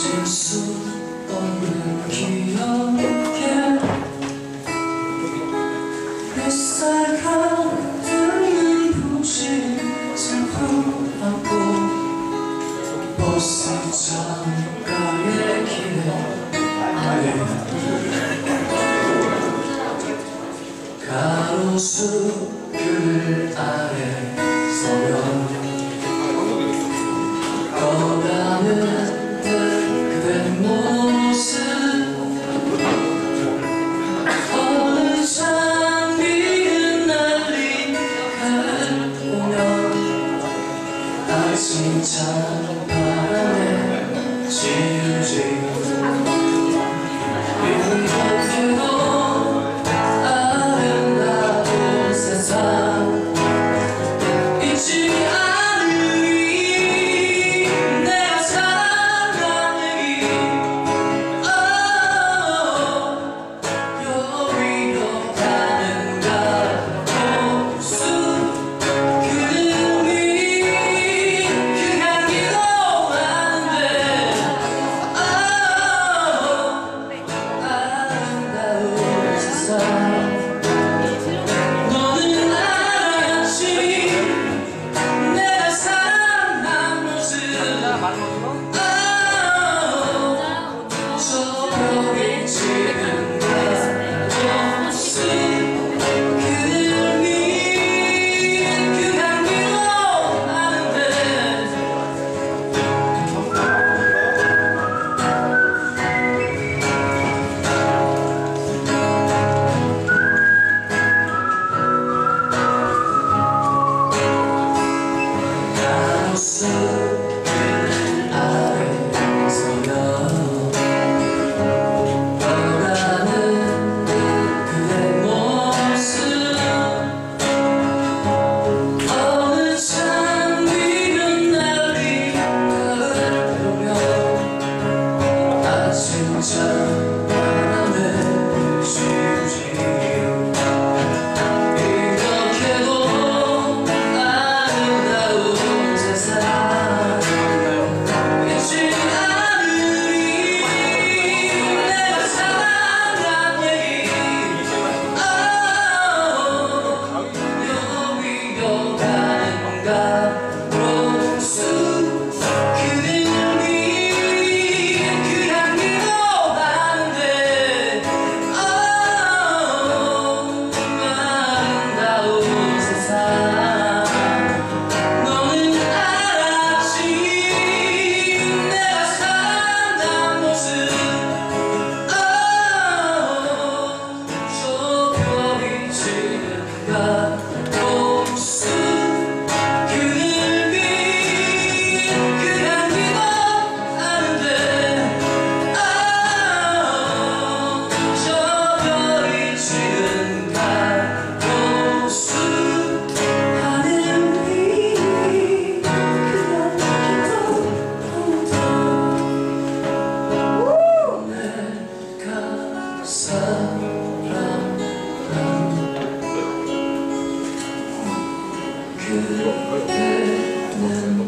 잊을 수 없는 기억에 햇살 같은 눈부신 슬픔 안고 버스 창가의 길 아래 가로수 길 아래 Amen. See you, see you. time Thank you.